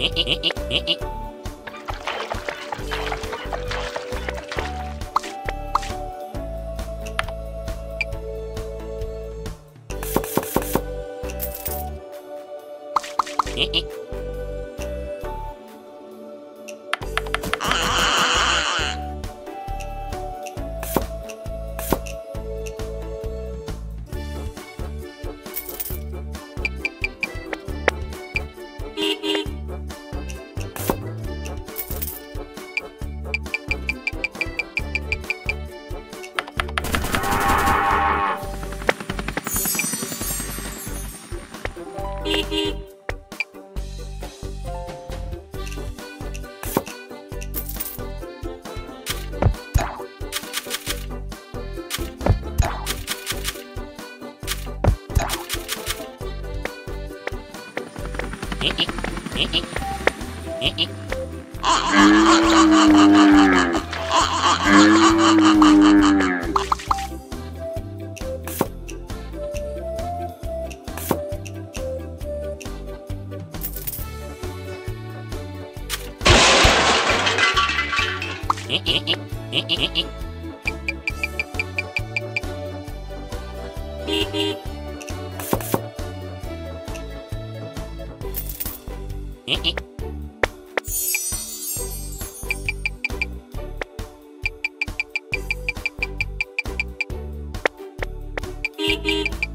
Eh, eh. Eh, eh, eh. Beep beep.